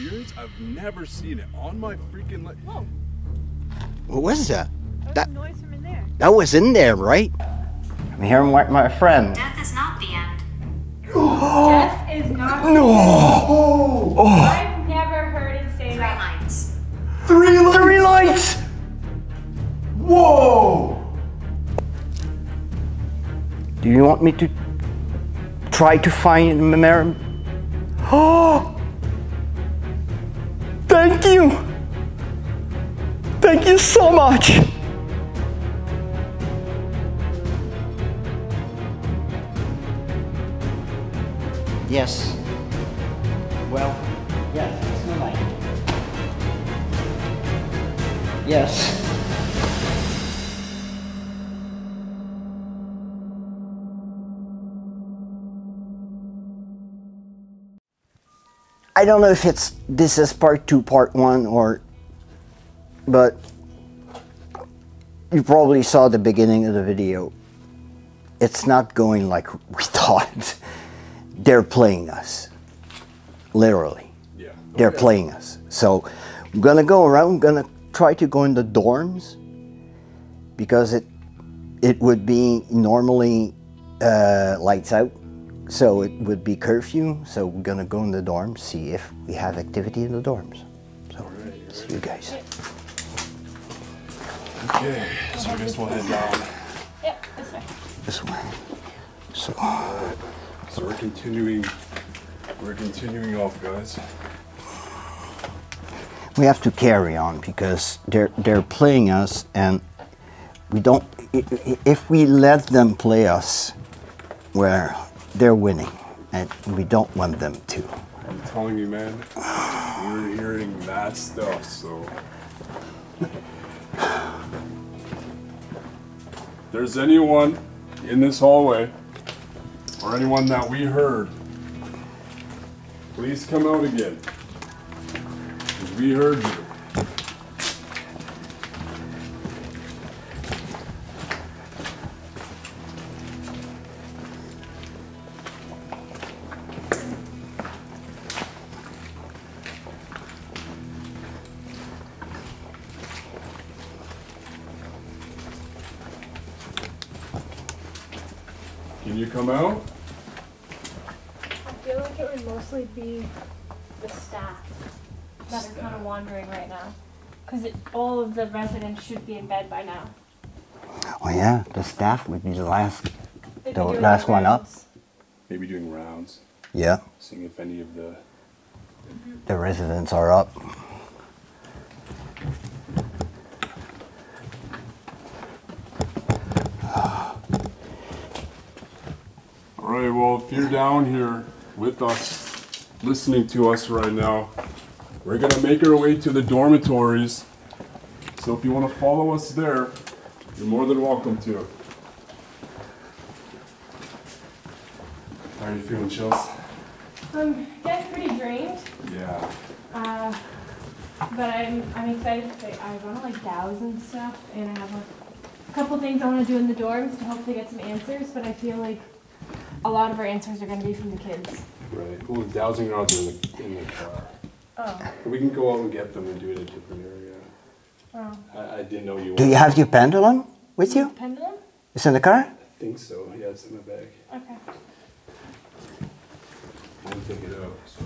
experience. I've never seen it on my freaking life. Whoa, What was that? that That- was a noise from in there. That was in there, right? I'm hearing with my friend. Death is not the end. Death is not. No! oh I've never heard it say Three that. lights. Three lights! Three lights! Whoa! Do you want me to try to find Mary? Oh! Thank you! Thank you so much! Yes. Well, yes, it's. Yes. I don't know if it's this is part two, part one, or but you probably saw the beginning of the video. It's not going like we thought. They're playing us. Literally. Yeah. They're playing us. So I'm gonna go around, gonna try to go in the dorms because it it would be normally uh, lights out. So it would be curfew. So we're gonna go in the dorms, see if we have activity in the dorms. So see you guys. Okay, so I guess we'll head down. Yep, this way. This way. So So we're continuing. We're continuing off, guys. we have to carry on because they're they're playing us and we don't i- i- if we let them play us where they're winning and we don't want them to I'm telling you, man, we're hearing that stuff, so. If there's anyone in this hallway or anyone that we heard, please come out again. we heard you. The residents should be in bed by now. oh yeah the staff would be the last They'd The last their one up? Maybe doing rounds, yeah seeing if any of the. the residents are up All right, well, if you're down here with us, listening to us right now, we're gonna make our way to the dormitories. So if you want to follow us there, you're more than welcome to. How are you feeling, Chels? I'm getting pretty drained, Yeah. uh, but I'm I'm excited to say I want to like dowse and stuff, and I have a couple things I want to do in the dorms to hopefully get some answers. But I feel like a lot of our answers are going to be from the kids. Right. Well, the dowsing rods are in the, in the car. Oh, We can go out and get them and do it in a different area. Oh. I, I didn't know you. do you have your pendulum with you Pendulum? it's in the car I think so. Yeah, it's in my bag. Okay. I didn't take it out. So.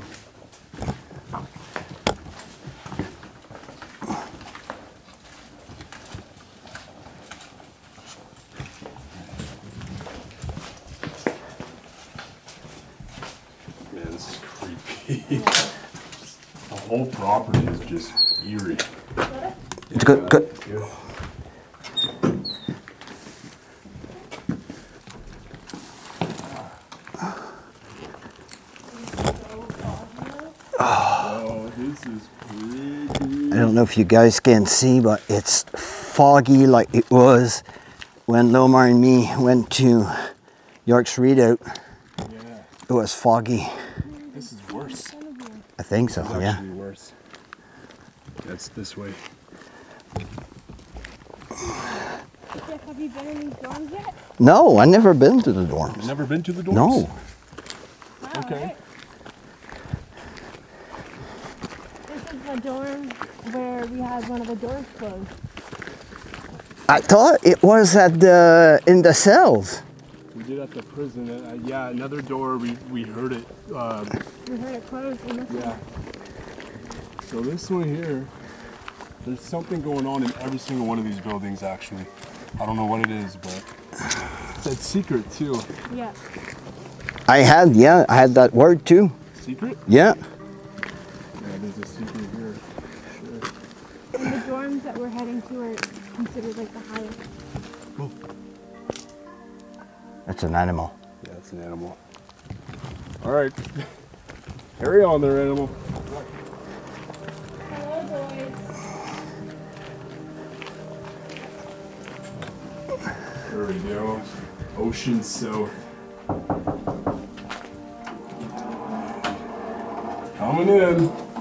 Man, this is creepy. the whole property is just eerie. It's good good Oh, this is creepy. I don't know if you guys can see, but it's foggy like it was when Lomar and me went to York's Redoubt. Yeah, It was foggy. this is worse. I think so, It's yeah. actually worse. That's this way. Jeff, have you been in these dorms yet? No, I never been to the dorms. Never been to the dorms? No. Wow, Okay. is the dorm where we had one of the doors closed. I thought it was at the in the cells. We did at the prison. Uh, yeah, another door. We we heard it. Uh, We heard it close and this yeah. So this one here, there's something going on in every single one of these buildings. Actually, I don't know what it is, but it's that secret too. Yeah. I had yeah, I had that word too. Secret? Yeah. Yeah, there's a secret here. Sure. And the dorms that we're heading to are considered like the highest. Oh. That's an animal. Yeah, it's an animal. All right. Carry on there, animal. There we go. Ocean South. Coming in.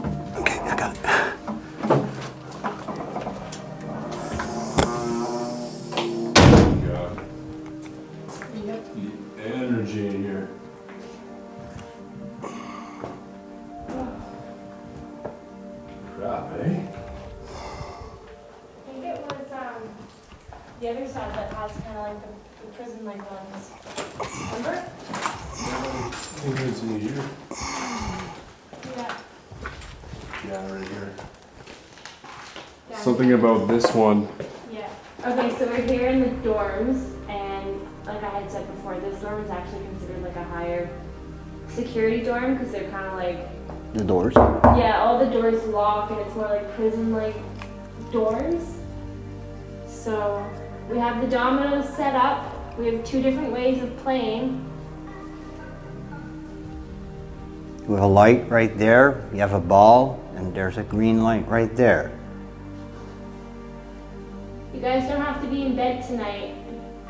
The doors. yeah, all the doors lock, and it's more like prison-like doors. So we have the dominoes set up. We have two different ways of playing. We have a light right there. You have a ball, and there's a green light right there. You guys don't have to be in bed tonight.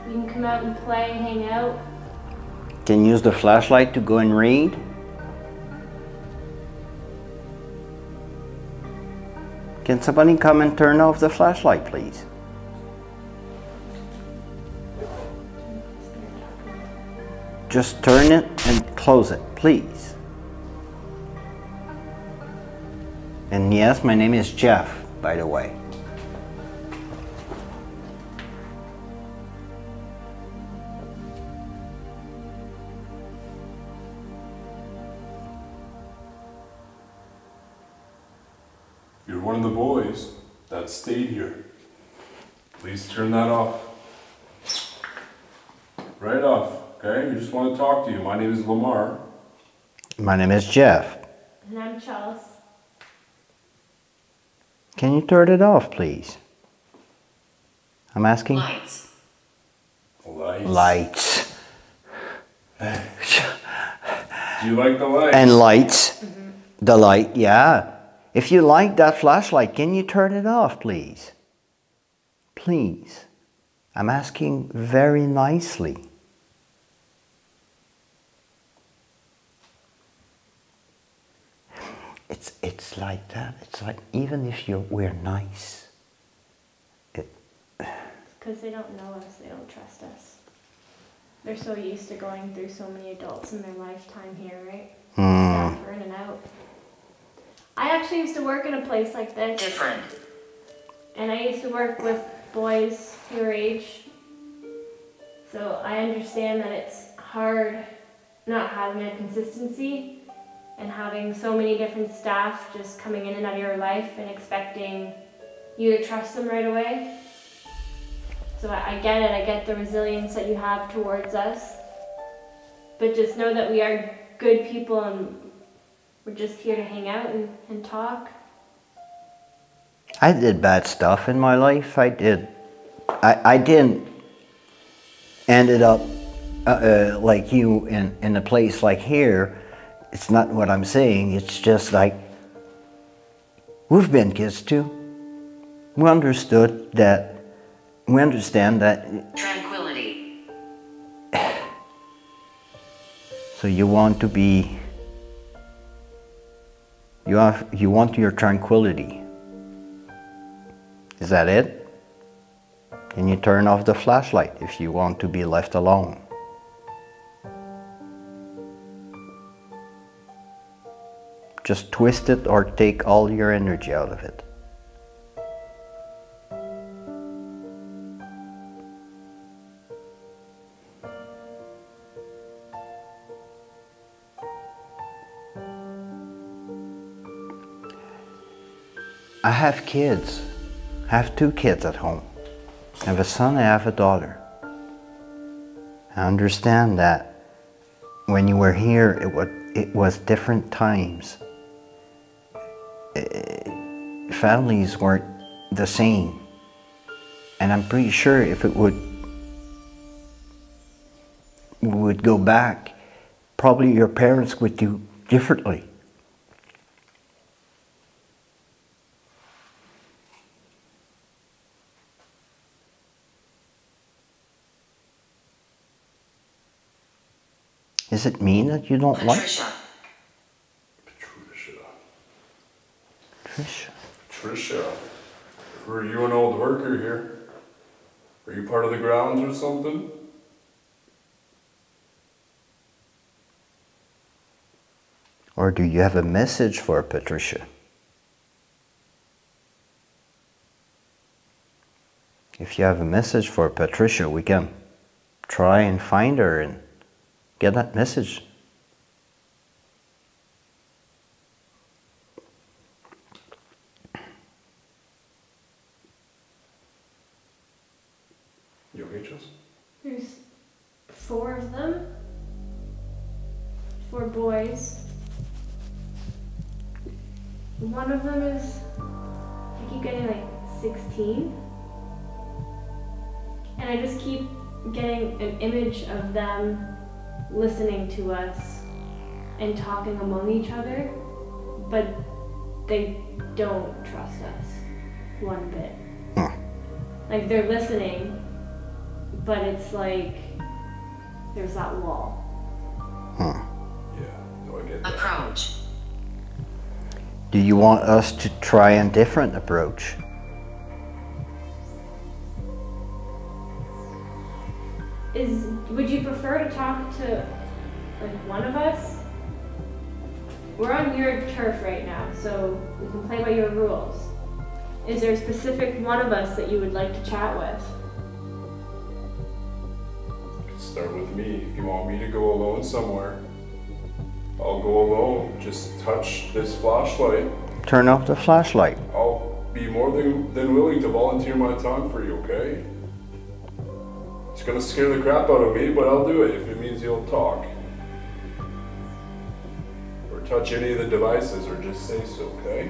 You can come out and play, hang out. Can use the flashlight to go and read. Can somebody come and turn off the flashlight, please? Just turn it and close it, please. And yes, my name is Jeff, by the way. That stayed here. Please turn that off. Right off, okay? We just want to talk to you. My name is Lomar. My name is Jeff. And I'm Charles. Can you turn it off, please? I'm asking. Lights. Lights. Lights. Do you like the lights? And lights. Mm-hmm. The light, yeah. If you like that flashlight, can you turn it off, please? Please. I'm asking very nicely. It's, it's like that. It's like even if you're, we're nice, it, Because they don't know us, they don't trust us. They're so used to going through so many adults in their lifetime here, right? Hmm. Staff are in and out. I actually used to work in a place like this, Different. and I used to work with boys your age. So I understand that it's hard not having a consistency and having so many different staff just coming in and out of your life and expecting you to trust them right away. So I, I get it, I get the resilience that you have towards us. But just know that we are good people and we're just here to hang out and, and talk. I did bad stuff in my life. I did. I, I didn't ended up uh, uh, like you in, in a place like here. It's not what I'm saying. It's just like we've been kids too. We understood that. We understand that. Tranquility. So you want to be. You have. You want your tranquility. Is that it? And you turn off the flashlight if you want to be left alone. just twist it or take all your energy out of it. Kids. I have two kids at home. I have a son, I have a daughter. I understand that when you were here, it was, it was different times. Eh, families weren't the same. And I'm pretty sure if it would would go back, probably your parents would do differently. Is it mean that you don't like? Patricia, Patricia. Trish. Trisha. Were you an old worker here? Were you part of the grounds or something? Or do you have a message for Patricia? If you have a message for Patricia, we can try and find her and get that message. Your okay, Chels? There's four of them. Four boys. One of them is, I keep getting like 16. And I just keep getting an image of them listening to us and talking among each other, but they don't trust us one bit. Like they're listening, but it's like there's that wall. Yeah, no, I get that. approach. Do you want us to try a different approach? Is would you prefer to talk to like one of us? We're on your turf right now, so we can play by your rules. Is there a specific one of us that you would like to chat with? Start with me. If you want me to go alone somewhere, I'll go alone. Just touch this flashlight. Turn off the flashlight. I'll be more than, than willing to volunteer my time for you, okay? It's gonna scare the crap out of me, but I'll do it if it means you'll talk. Or touch any of the devices, or just say so, okay?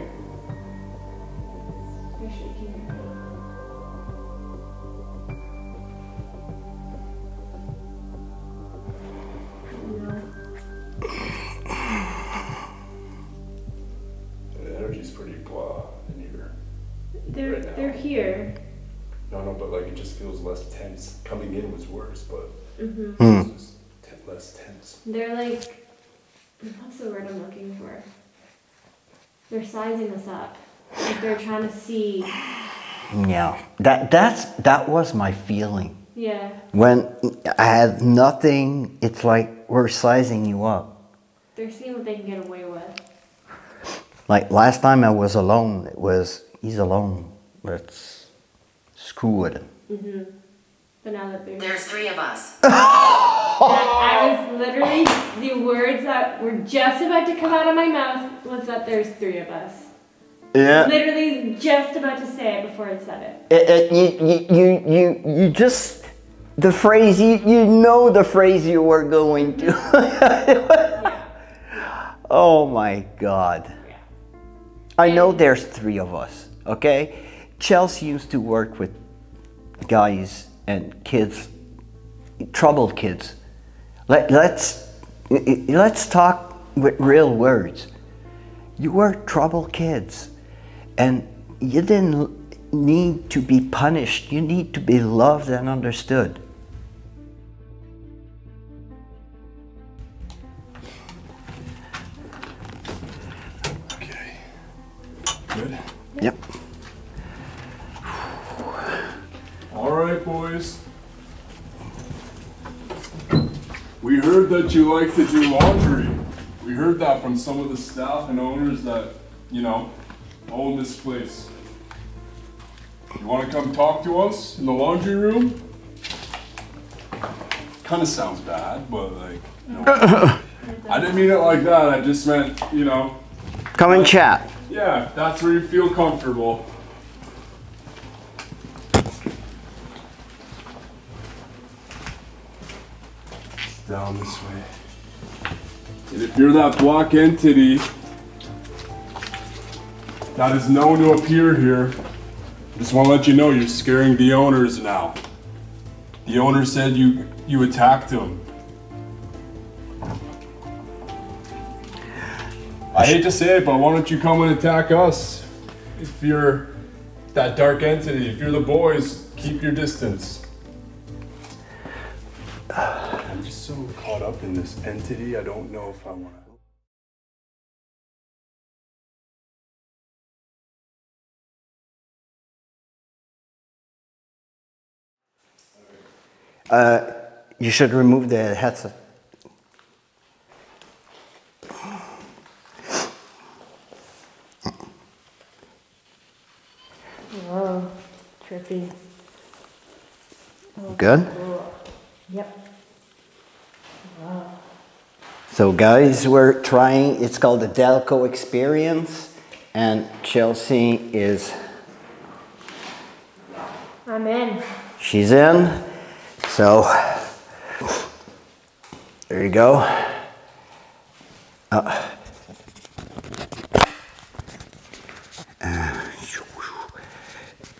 Less tense. Coming in was worse, but hmm Hmm. it's just te- less tense. They're like, what's the word I'm looking for? They're sizing us up. Like they're trying to see. Yeah, that that's that was my feeling Yeah. when I had nothing. It's like we're sizing you up. They're seeing what they can get away with. Like last time I was alone, it was he's alone. Let's screw with him. Hmm But now that they're. There's three of us. I was literally, the words that were just about to come out of my mouth was that there's three of us. Yeah. Literally just about to say it before I said it. It, it, you, you, you, you, you just the phrase you, you know the phrase you were going to. Yeah. oh my God. Yeah. I know there's three of us, okay? Chelsea used to work with guys and kids, troubled kids. Let, let's, let's talk with real words. You were troubled kids, and you didn't need to be punished. You need to be loved and understood. Okay. Good. Yep. All right, boys. We heard that you like to do laundry. We heard that from some of the staff and owners that, you know, own this place. You want to come talk to us in the laundry room? Kind of sounds bad, but like, you know. I didn't mean it like that. I just meant, you know, Come and chat. yeah, that's where you feel comfortable. Down this way. And if you're that block entity that is known to appear here, I just want to let you know you're scaring the owners now. The owner said you you attacked him. I hate to say it, but why don't you come and attack us? If you're that dark entity, if you're the boys, keep your distance. I'm just so caught up in this entity, I don't know if I want to. Uh, you should remove the headset. Whoa, trippy. Good? Yep. So guys, we're trying, it's called the Delco Experience and Chelsea is, I'm in. she's in. So, there you go. Uh,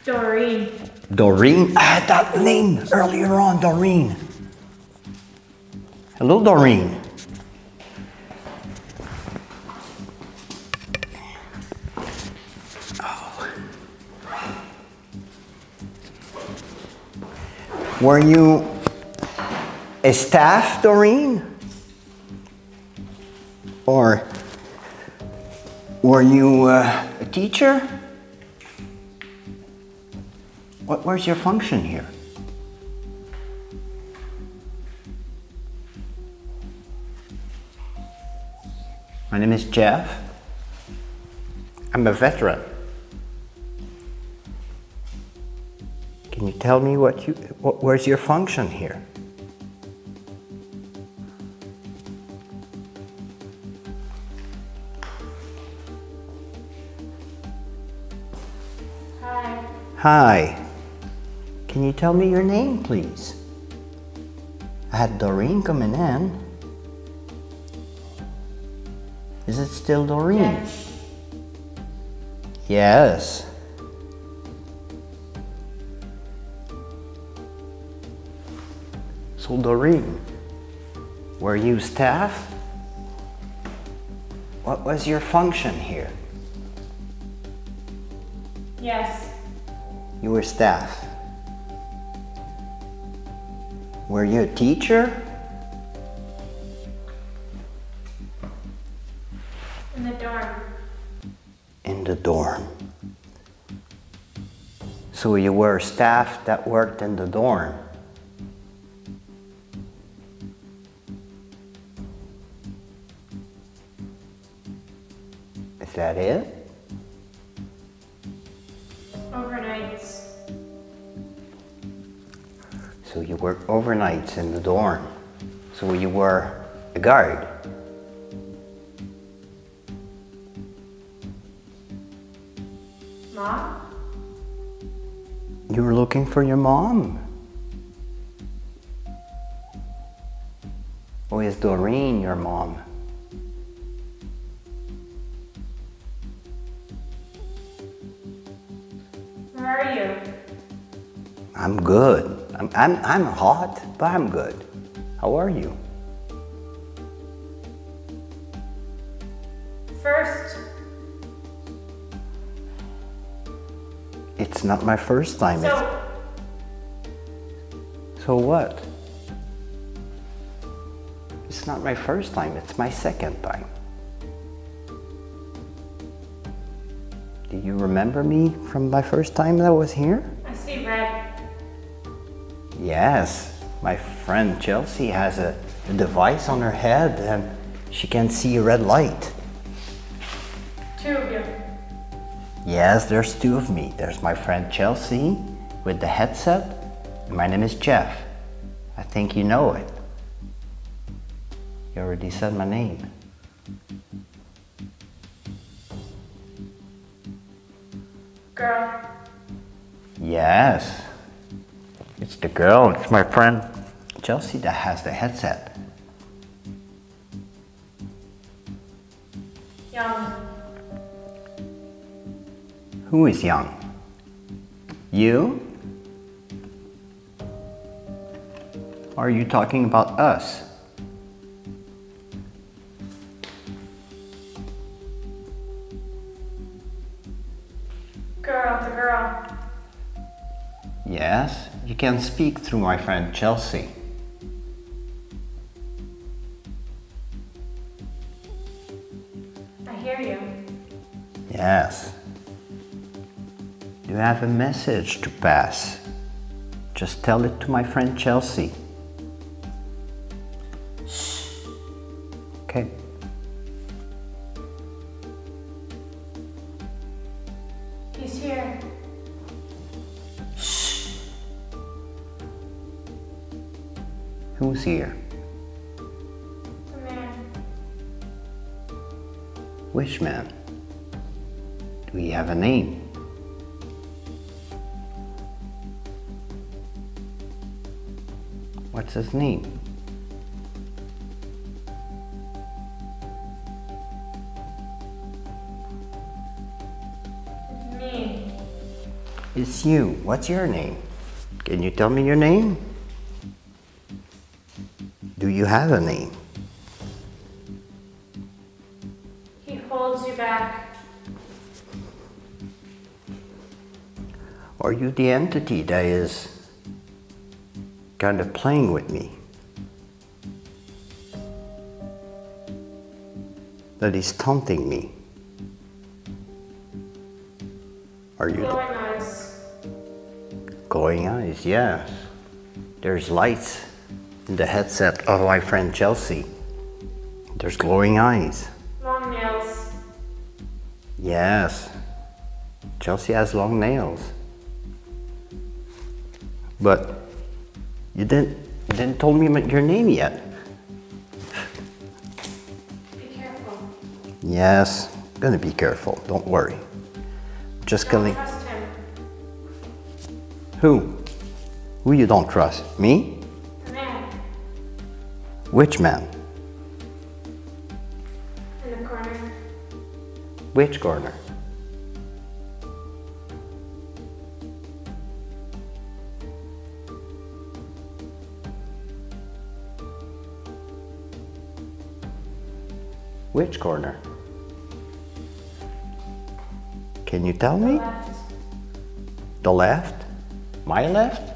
Doreen. Doreen, I had that name earlier on, Doreen. Hello, Doreen. Were you a staff, Doreen? Or were you uh, a teacher? What, where's your function here? My name is Jeff. I'm a veteran. Tell me what you, what, where's your function here? Hi. Hi. Can you tell me your name, please? I had Doreen coming in. Is it still Doreen? Yes. Yes. Doreen, were you staff? What was your function here? Yes. You were staff. Were you a teacher? In the dorm. In the dorm. So you were staff that worked in the dorm. Is that it? Overnights. So you work overnights in the dorm. So you were a guard. Mom? You were looking for your mom. Or is Doreen your mom? I'm good. I'm, I'm, I'm hot, but I'm good. How are you? First, It's not my first time. It's, so so what? It's not my first time, it's my second time. Do you remember me from my first time that I was here? I see red. Yes, my friend Chelsea has a, a device on her head and She can see a red light. Two of you. Yes, there's two of me. There's my friend Chelsea with the headset, and my name is Jeff. I think you know it. You already said my name. Girl. Yes. It's the girl, it's my friend Chelsea that has the headset. Young. Who is young? You? Are you talking about us? Girl, the girl. Yes, you can speak through my friend Chelsea. I hear you. Yes. Do you have a message to pass? Just tell it to my friend Chelsea. Who's here? The man. Which man? Do we have a name? What's his name? It's me. It's you. What's your name? Can you tell me your name? Do you have a name? He holds you back. Are you the entity that is kind of playing with me? That is taunting me? Are you Glowing eyes. glowing eyes? Yes. There's lights the headset of my friend Chelsea. There's glowing eyes. Long nails. Yes. Chelsea has long nails. But you didn't you didn't tell me your name yet. Be careful. Yes, gonna be careful. Don't worry. Just Don't gonna trust him. who? Who you don't trust? Me? The. Which man? In the corner. Which corner? Which corner? Can you tell me? Left. The left? My left?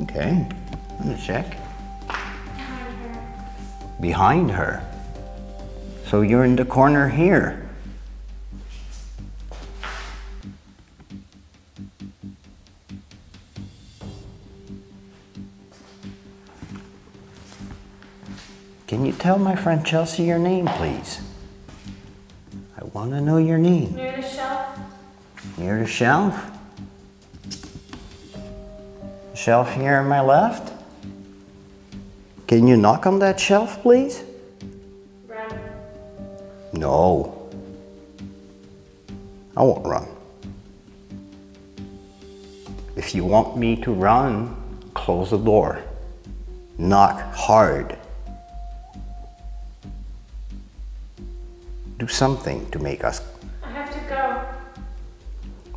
Okay, I'm gonna check. Behind her. Behind her. So you're in the corner here. Can you tell my friend Chelsea your name, please? I want to know your name. Near the shelf. Near the shelf? Shelf here on my left? Can you knock on that shelf, please? Run. No. I won't run. If you want me to run, close the door. Knock hard. Do something to make us. I have to go.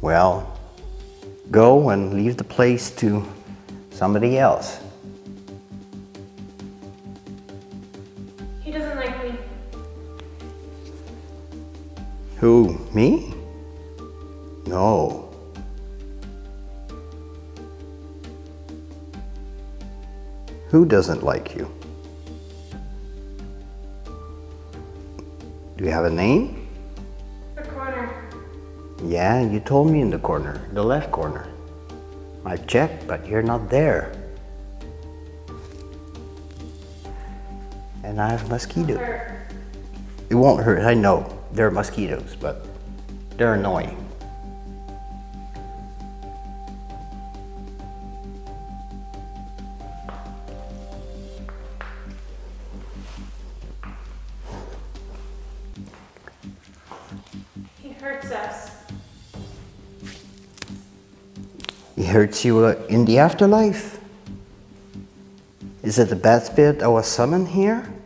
Well, go and leave the place to somebody else. Who? Me? No. Who doesn't like you? Do you have a name? The corner. Yeah, you told me in the corner, the left corner. I checked, but you're not there. And I have mosquitoes. Or It won't hurt, I know. They're mosquitoes, but they're annoying. he hurts us. It hurts you uh, in the afterlife? Is it the bad spirit that was summoned here?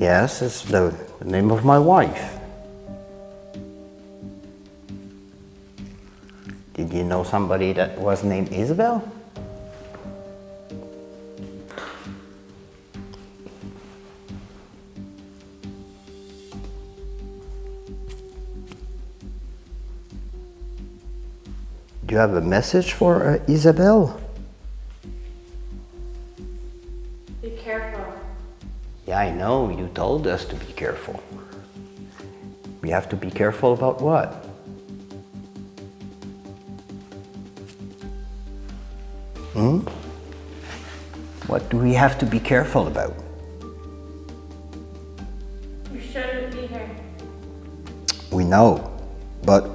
Yes, it's the, the name of my wife. Did you know somebody that was named Isabel? Do you have a message for uh, Isabel? Told us to be careful. We have to be careful about what? Hmm? What do we have to be careful about? You shouldn't be here. We know, but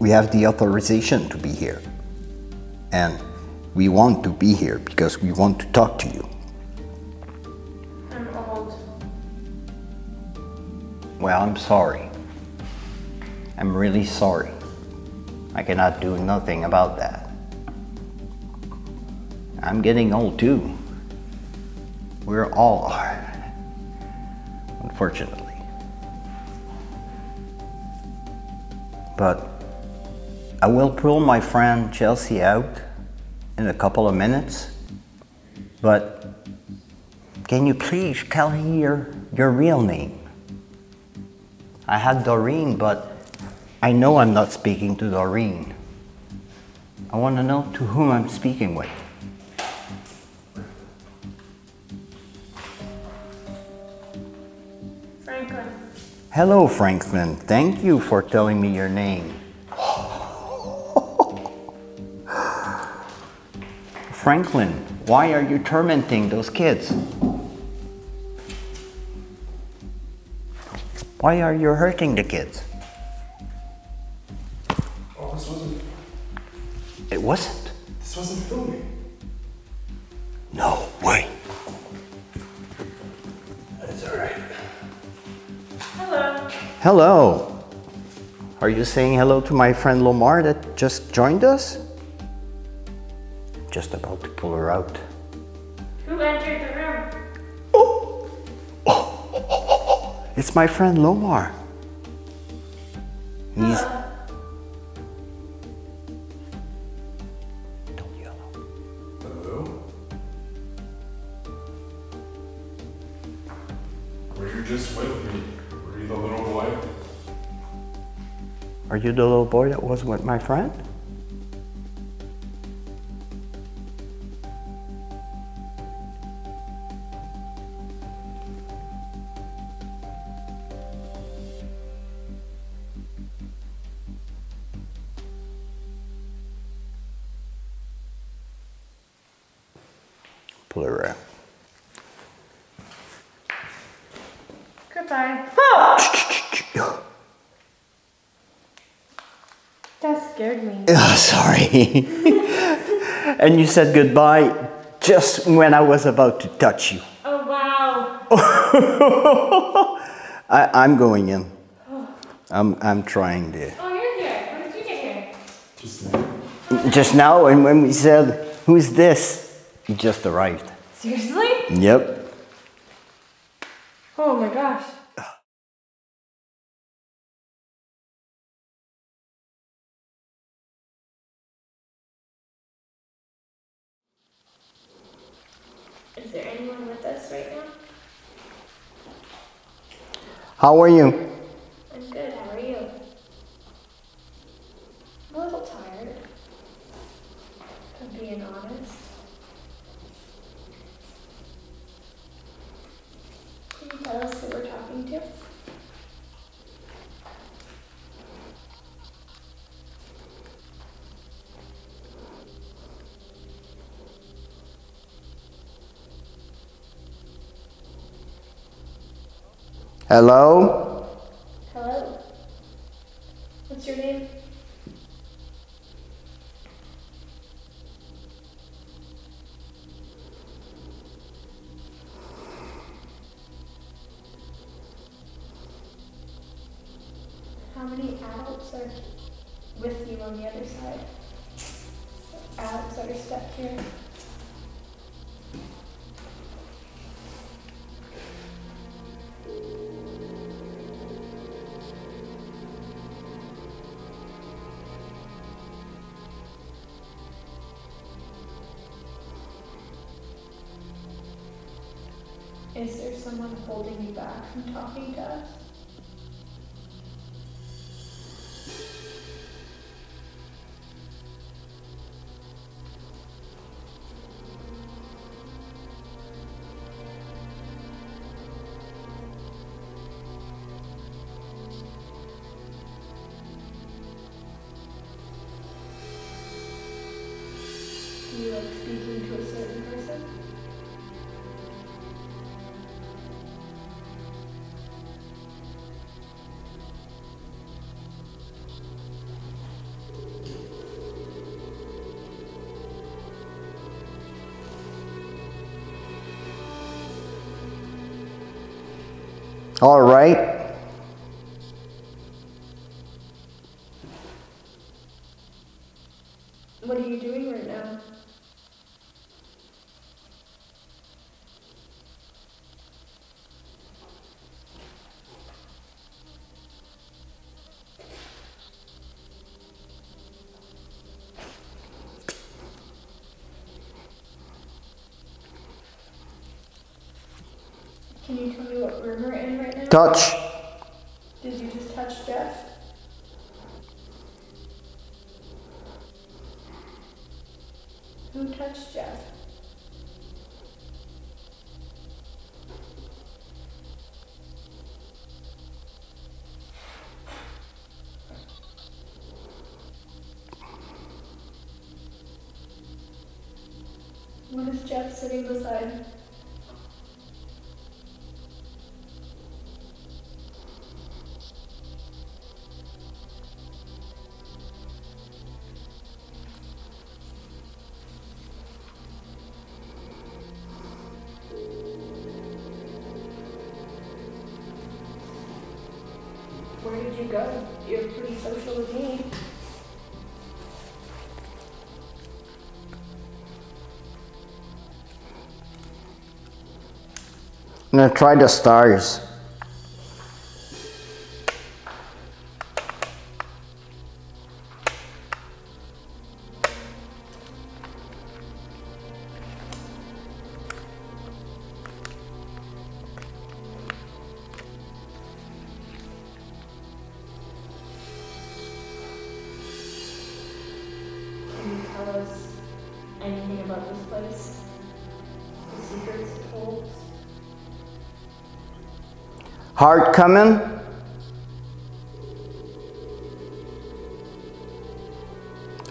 we have the authorization to be here. And we want to be here because we want to talk to you. Sorry. I'm really sorry. I cannot do nothing about that. I'm getting old too. We're all are, unfortunately. But I will pull my friend Chelsea out in a couple of minutes. But can you please tell her your real name? I had Doreen, but I know I'm not speaking to Doreen. I want to know to whom I'm speaking with. Franklin. Hello, Franklin. Thank you for telling me your name. Franklin, why are you tormenting those kids? Why are you hurting the kids? Oh, this wasn't. It wasn't. This wasn't filming. No way. That's all right. Hello. Hello. Are you saying hello to my friend Lomar that just joined us? Just about to pull her out. It's my friend Lomar. He's. Don't yell. Hello? Were you just with me? Were you the little boy? Are you the little boy that was with my friend? Sorry. and you said goodbye just when I was about to touch you. Oh wow. I, I'm going in. I'm, I'm trying to. Oh, you're here. When did you get here? Just now. Just now, and when we said, Who's this? He just arrived. Seriously? Yep. Oh my gosh. Is there anyone with us right now? How are you? I'm good. How are you? I'm a little tired. If I'm being honest. Can you tell us who we're talking to? Hello? All right. What are you doing right now? Can you tell me what room we're in right now? Touch. Gonna try the stars. Coming.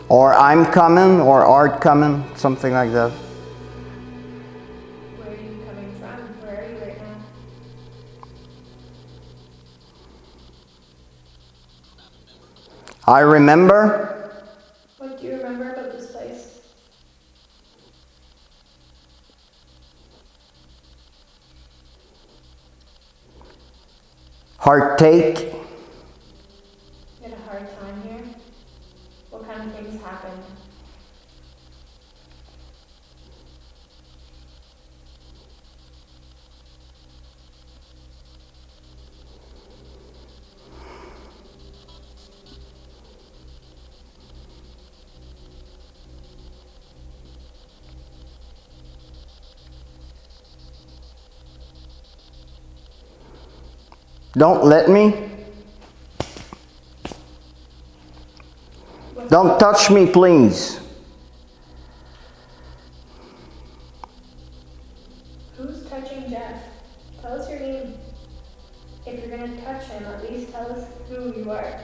Or I'm coming, or art coming, something like that. Where are you coming from? Where are you right now? I remember. What do you remember about this place? Heartache. You had a hard time here? What kind of things happened? Don't let me. Don't touch me, please. Who's touching Jeff? Tell us your name. If you're gonna touch him, at least tell us who you are.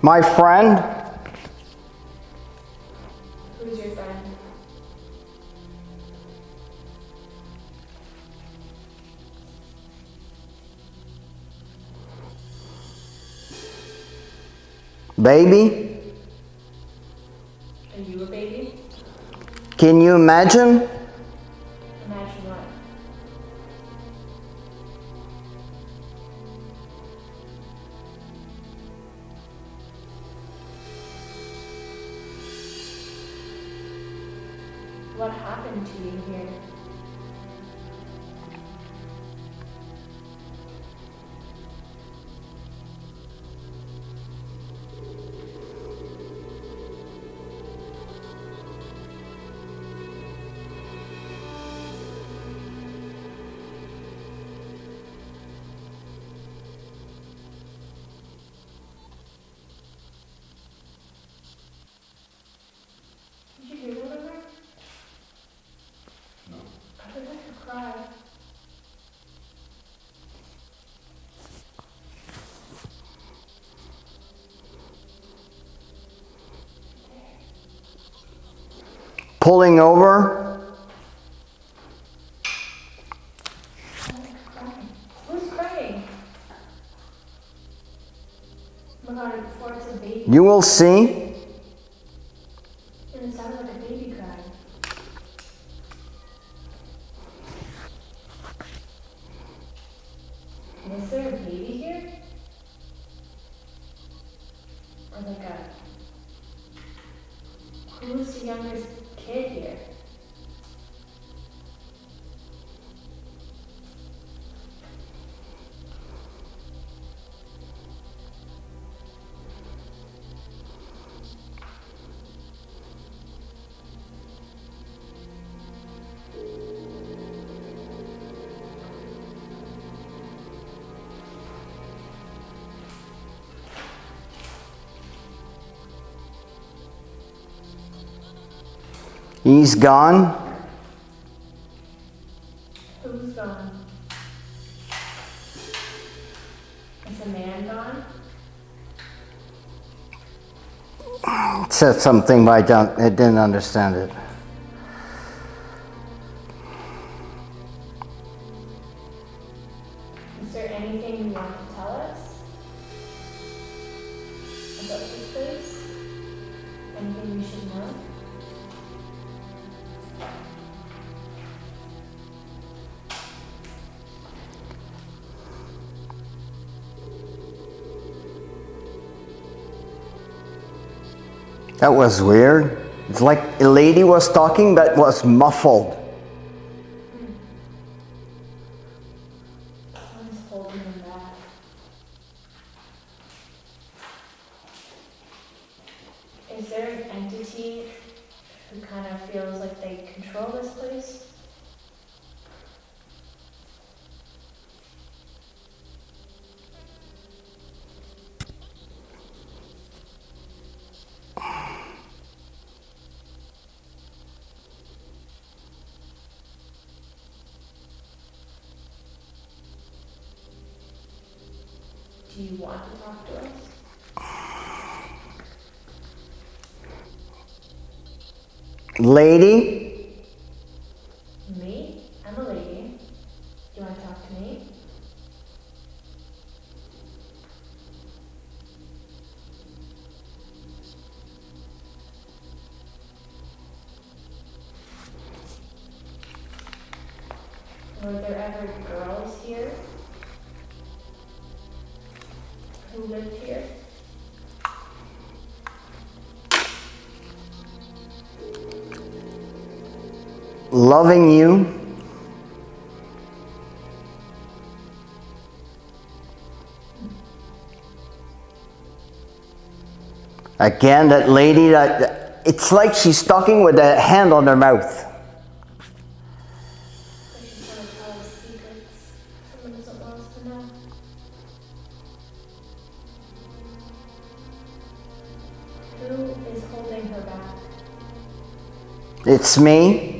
My friend, baby, Are you a baby? can you imagine? Pulling over, Who's crying? My god, before it's a baby. you will see. He's gone. Who's gone? Is the man gone? It said something, but I, don't, I didn't understand it. Is there anything you want to tell us about this place? Anything we should know? That was weird. It's like a lady was talking but was muffled. Someone's holding him back. Is there an entity who kind of feels like they control this place? Do you want to talk to us? Lady, loving you. Again, that lady that it's like she's talking with a hand on her mouth. It's she's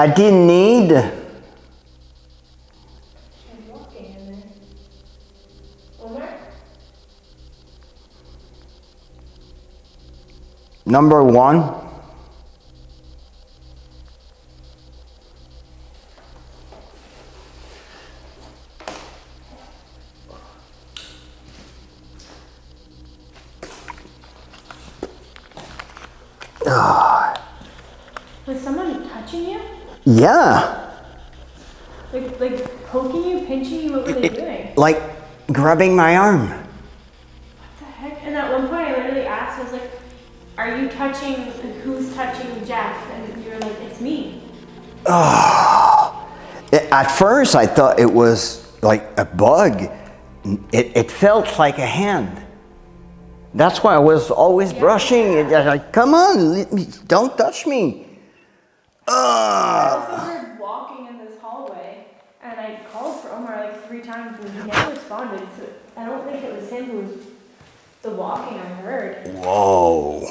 I didn't need. Number one. Grabbing my arm. What the heck? And at one point, I literally asked, I was like, "Are you touching? Who's touching Jeff?" And you were like, "It's me." At first, I thought it was like a bug. It, it felt like a hand. That's why I was always brushing. It, I like, come on, don't touch me. Ugh. also heard walking in this hallway, and I called for Omar like three times, and he never responded. So I don't think it was him who was the walking I heard. Whoa.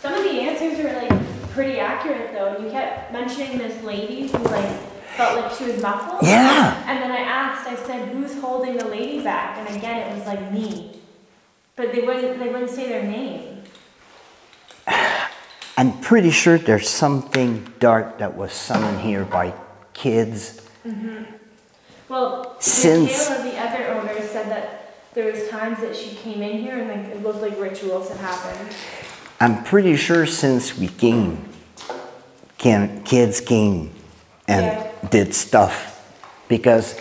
Some of the answers were like pretty accurate though. And You kept mentioning this lady who like felt like she was muffled. Yeah. And then I asked, I said, "Who's holding the lady back?" And again, it was like me. But they wouldn't. They wouldn't say their name. I'm pretty sure there's something dark that was summoned here by kids. Mm-hmm. Well, Since- Michaela, the other owner, said that there was times that she came in here and like it looked like rituals had happened. I'm pretty sure since we came, can, kids came and Yeah. did stuff because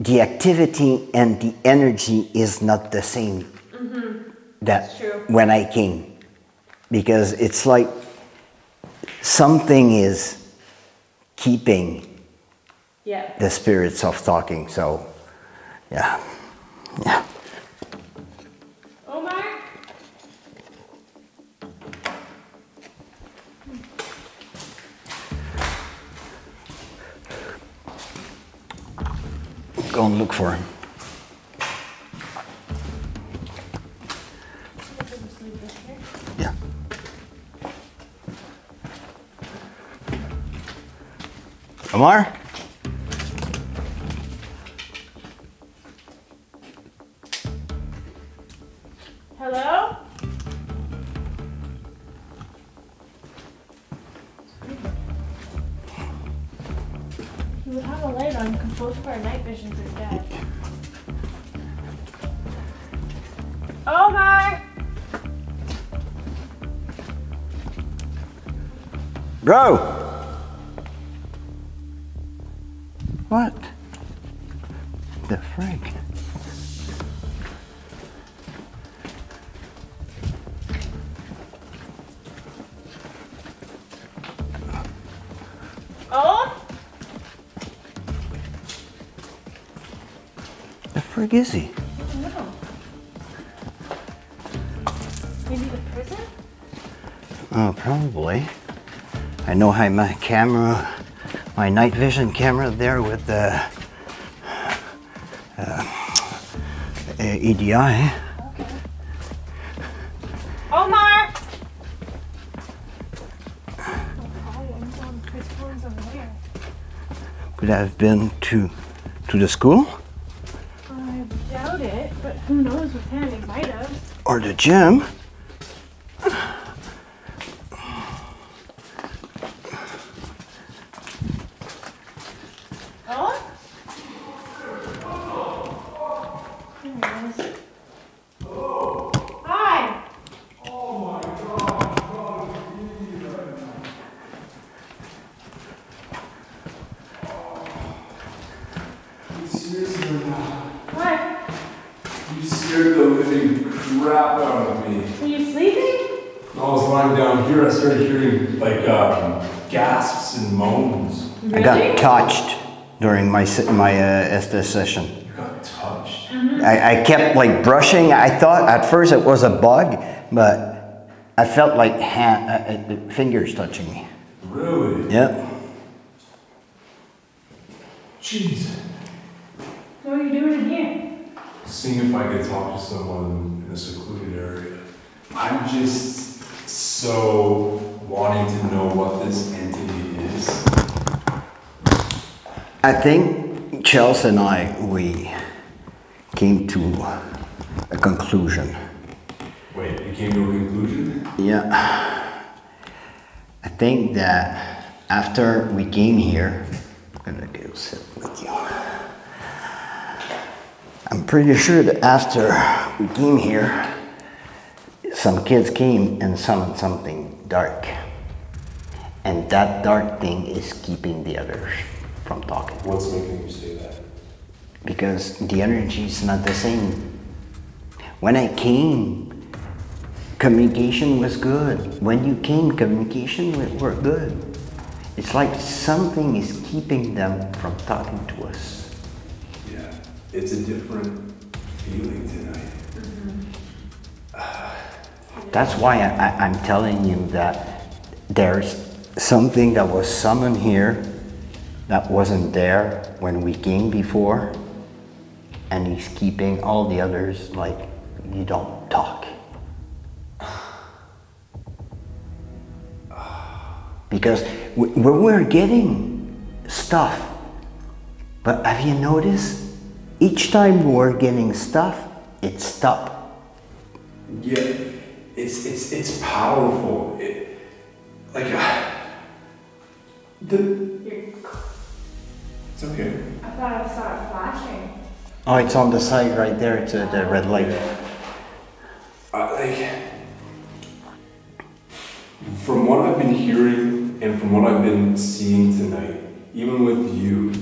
the activity and the energy is not the same mm-hmm. that It's true. when I came because it's like something is keeping Yeah. the spirits of talking so yeah yeah Omar. go and look for him yeah A light on because both of our night visions are dead. Oh, Omar. Bro! What? The frick? Frig is he? No. Maybe the prison? Oh, probably. I know I my camera, my night vision camera there with the uh, uh, EDI. Omar. Over there. Could have been to to the school I doubt it, but who knows with him? He might have. Or the gym. Oh? There he is. Hi. What? You scared the living crap out of me. Are you sleeping? I was lying down here, I started hearing like um, gasps and moans. I got touched during my se- my uh, Estes session. You got touched. I, I kept like brushing. I thought at first it was a bug, but I felt like hand, uh, uh, fingers touching me. Really? Yep. Jeez. What are you doing in here? Seeing if I could talk to someone in a secluded area. I'm just so wanting to know what this entity is. I think Chelsea and I, we came to a conclusion. Wait, you came to a conclusion? Yeah. I think that after we came here, I'm gonna go sit with you. I'm pretty sure that after we came here, some kids came and summoned something dark. And that dark thing is keeping the others from talking. What's making you say that? because the energy is not the same. When I came, communication was good. When you came, communication were good. It's like something is keeping them from talking to us. Yeah, it's a different feeling tonight. That's why I, I, I'm telling you that there's something that was summoned here that wasn't there when we came before, and he's keeping all the others like you don't talk. Because we, we we're getting stuff, but have you noticed? Each time we're getting stuff, it stopped. Yeah, it's it's it's powerful. It, like uh, the it's okay. I thought I saw it flashing. Oh, it's on the side right there. It's uh, the red light. Uh, like from what I've been hearing and from what I've been seeing tonight, even with you,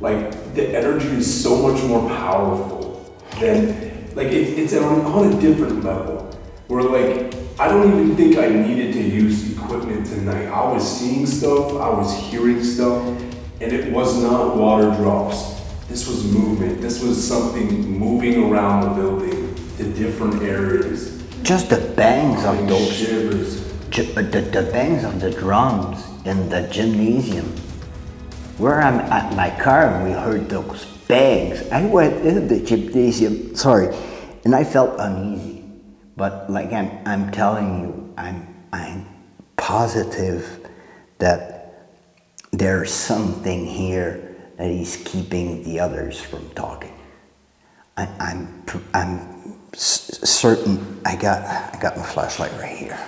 like the energy is so much more powerful than like it, it's on, on a different level. Where like I don't even think I needed to use equipment tonight. I was seeing stuff, I was hearing stuff, and it was not water drops. This was movement. This was something moving around the building to different areas. Just the bangs of those, shivers. the, the bangs of the drums in the gymnasium. Where I'm at my car, we heard those bangs. I went in the gymnasium, sorry, and I felt uneasy. But like I'm, I'm telling you, I'm, I'm positive that there's something here that is keeping the others from talking. I, I'm, I'm s- certain. I got, I got my flashlight right here.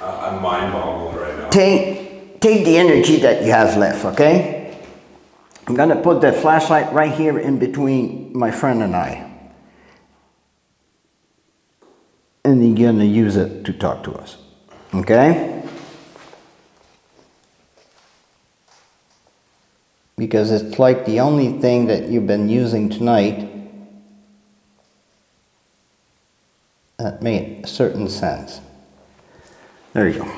I'm mind boggled right now. Take, take the energy that you have left, okay? I'm gonna put the flashlight right here in between my friend and I. And you're gonna use it to talk to us, okay? Because it's like the only thing that you've been using tonight that made a certain sense. There you go.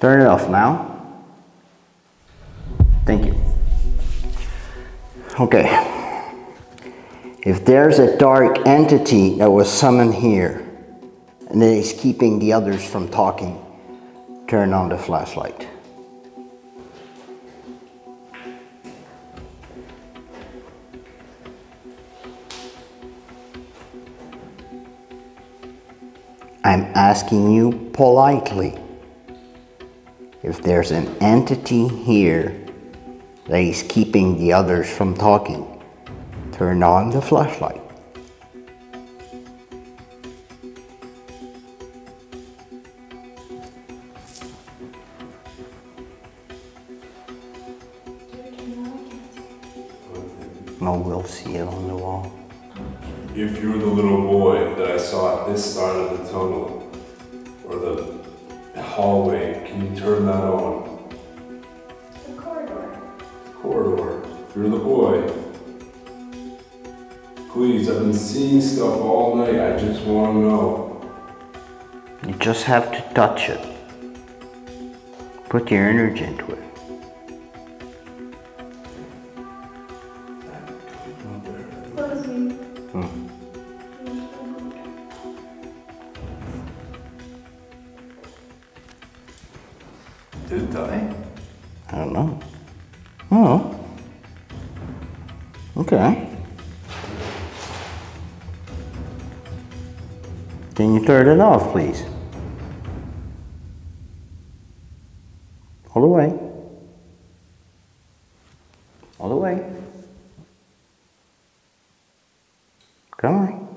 Turn it off now. Thank you. Okay. If there's a dark entity that was summoned here and that is keeping the others from talking, turn on the flashlight. I'm asking you politely if there's an entity here that is keeping the others from talking, turn on the flashlight. Just have to touch it. Put your energy into it. Me. Did it die? I don't know. Oh. Okay. Can you turn it off, please? All the way. Come on.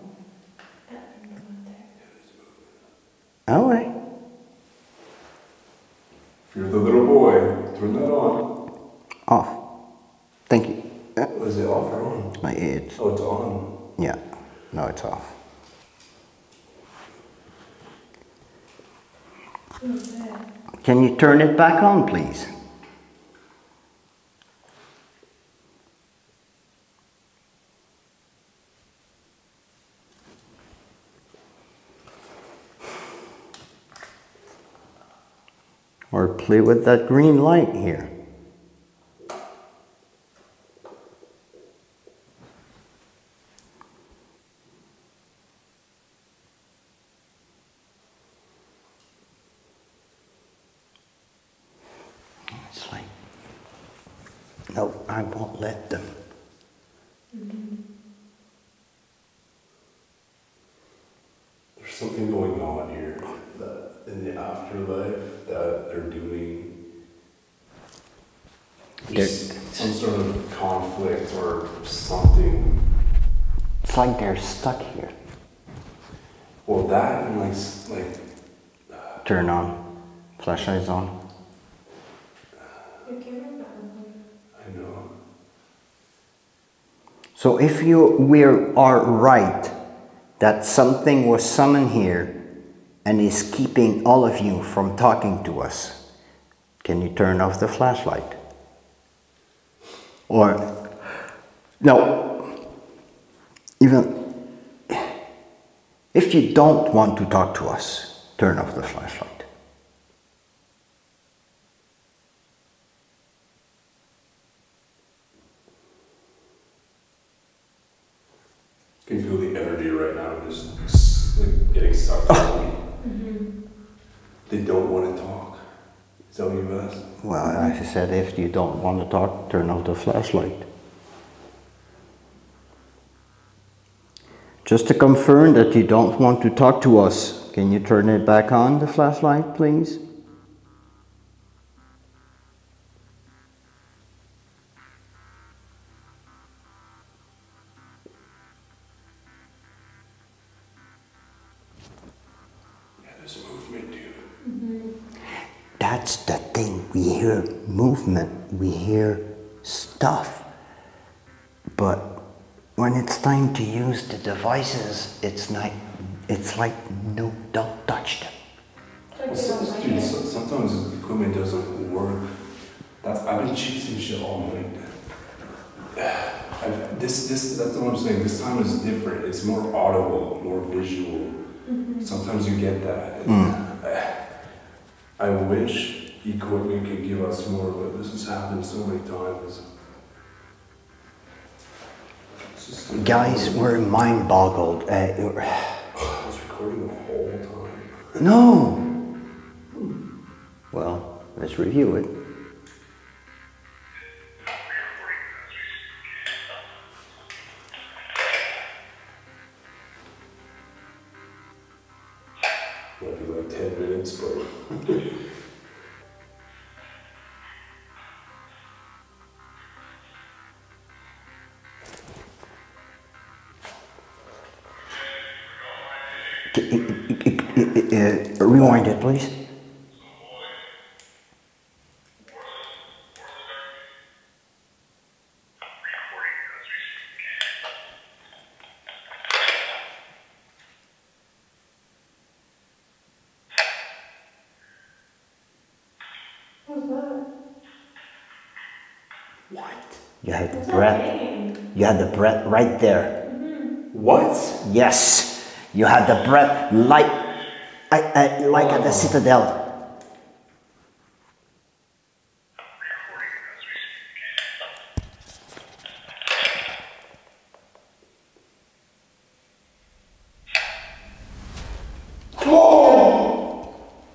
All the way. If you're the little boy, turn that on. Off. Thank you. Yeah. Is it off or on? My it's Oh, it's on. yeah. No, it's off. Can you turn back on, please? Or play with that green light here. It's like, no, I won't let them. There's something going on here that in the afterlife that they're doing There's some sort of conflict or something. It's like they're stuck here. Well, that and like s- like Turn on. Flashlight's on. Your camera's not on. I know. So if you we are right that something was summoned here and is keeping all of you from talking to us, can you turn off the flashlight? Or no, even if you don't want to talk to us, turn off the flashlight. can feel the energy right now, just s- like getting sucked out of me. They don't want to talk. Is that what you asked? Well, as I said, if you don't want to talk, turn off the flashlight. Just to confirm that you don't want to talk to us, can you turn it back on, the flashlight, please? Yeah, there's movement, dude. Mm-hmm. That's the thing. We hear movement, we hear stuff. But when it's time to use the devices, it's like, it's like, no, don't touch them. Well, so- sometimes the equipment doesn't work. That's I've been chasing shit all night. I've, this this that's what I'm saying. This time is different. It's more audible, more visual. Mm-hmm. Sometimes you get that. Mm. I wish equipment could give us more, but this has happened so many times. Guys, we're mind boggled. Uh, I was recording the whole time. no! Well, let's review it. Might be like ten minutes, but. rewind it, please. What? You had the breath. You had the breath right there. What? Yes, you had the breath like, I, I, like at the citadel.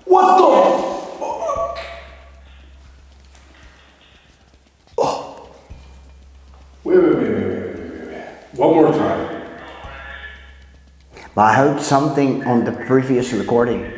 What the fuck? Oh. Wait, wait, wait, wait, wait, wait, wait, wait. One more time. But I heard something on the previous recording.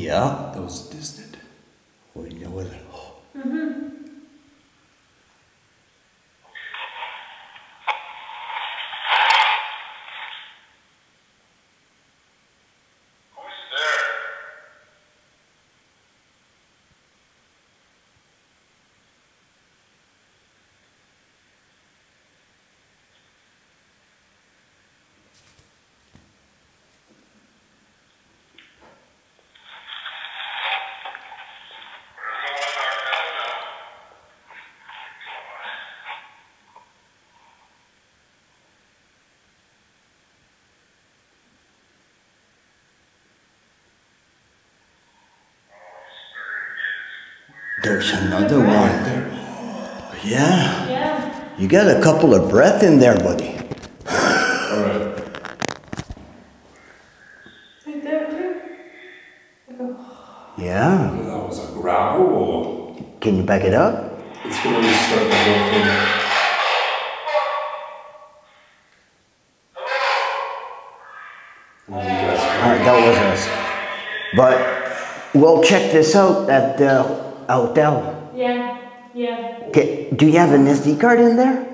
Yeah. That was distant. We know it. Who's there? Where's the one Darnell now? There's another one. Yeah. Yeah. You got a couple of breath in there, buddy. Right there too. Yeah. That was a growl. Can you back it up? It's gonna restart the whole thing. Guys Alright, that was us. But we'll check this out at the hotel. Yeah. Yeah. Okay, do you have an SD card in there?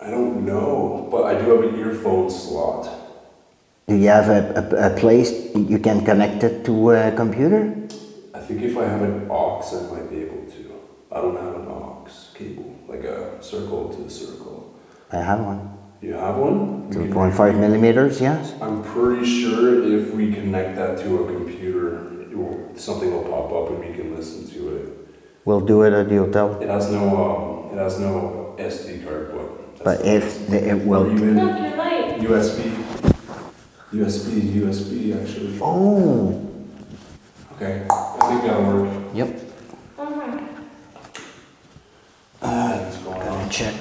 I don't know, but I do have an earphone slot. Do you have a, a, a place you can connect it to a computer? I think if I have an aux, I might be able to. I don't have an aux cable, like a circle to the circle. I have one. You have one? 2.5 millimeters, yes? I'm pretty sure if we connect that to a computer, it will, something will pop up and we can listen to it. We'll do it at the hotel. It has no, um, it has no SD card, but. But if the- it will. even Look, you're light. USB. USB, USB actually. Oh. Okay, I think that'll work. Yep. Okay. What's going Gonna on? check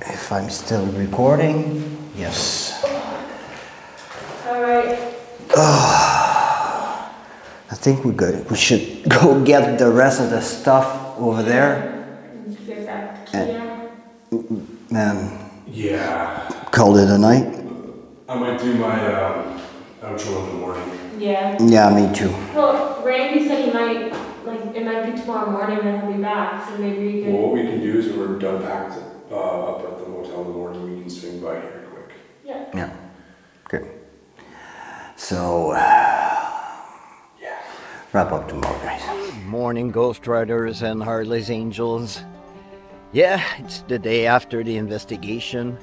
if I'm still recording. Yes. All right. I think we good. We should go get the rest of the stuff over there Get back. Eh. Yeah. and Yeah, call it a night. I might do my um, outro in the morning. Yeah. Yeah, me too. Well, Randy said he might, like, it might be tomorrow morning and he'll be back, so maybe we can. Well, what we can do is when we're done packed uh, up at the hotel in the morning, we can swing by here quick. Yeah. Yeah. Good. So, Yeah. Wrap up tomorrow, guys. Good morning, Ghost Riders and Harley's Angels. Yeah, it's the day after the investigation.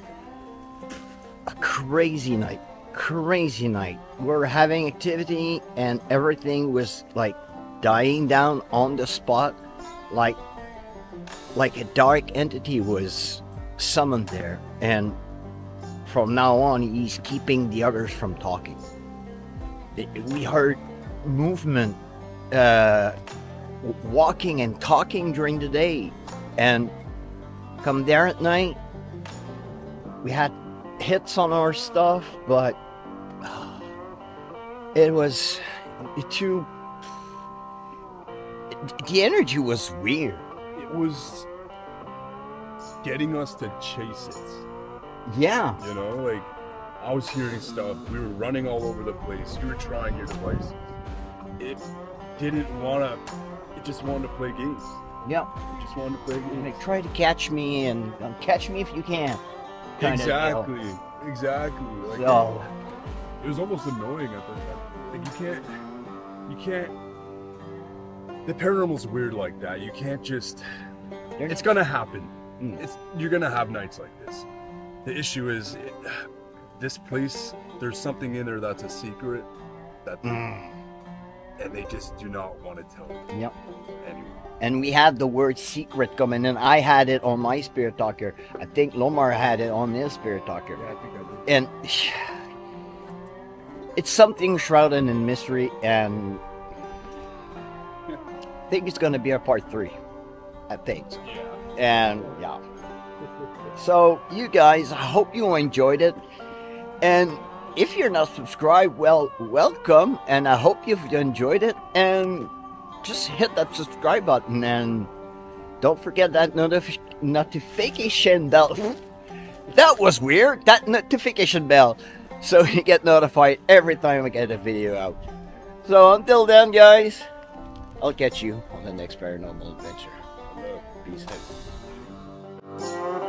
A crazy night. Crazy night. We're having activity and everything was like dying down on the spot. Like like a dark entity was summoned there. And from now on he's keeping the others from talking. We heard movement uh, walking and talking during the day and come there at night we had hits on our stuff but uh, it was too the energy was weird It was getting us to chase it. yeah You know, like I was hearing stuff. We were running all over the place. You were trying your devices. It didn't want to. It just wanted to play games. yeah It just wanted to play games. like try to catch me and um, catch me if you can kind of deal. exactly. Exactly. Like so it was almost annoying at the time. Like you can't. You can't the paranormal's weird like that. You can't just. It's gonna happen. Mm. It's you're gonna have nights like this. The issue is, it, this place. There's something in there that's a secret. That and they just do not want to tell Yep. anyone. And we had the word secret coming in. I had it on my spirit talker. I think Lomar had it on his spirit talker. Yeah, I think I did. And it's something shrouded in mystery, and I think it's going to be a part three. I think. so. And yeah. So, you guys, I hope you enjoyed it. And if you're not subscribed, well, welcome. And I hope you've enjoyed it. And just hit that subscribe button and don't forget that notif- notification bell. that was weird. That notification bell. So you get notified every time I get a video out. So until then, guys, I'll catch you on the next paranormal adventure. Peace out.